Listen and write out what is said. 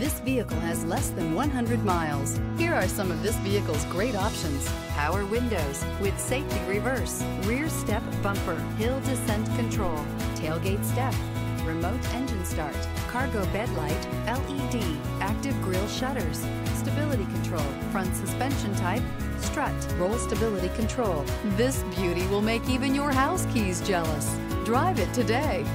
This vehicle has less than 100 miles. Here are some of this vehicle's great options. Power windows with safety reverse, rear step bumper, hill descent control, tailgate step, remote engine start, cargo bed light, LED, active grille shutters, stability control, front suspension type, strut, roll stability control. This beauty will make even your house keys jealous. Drive it today.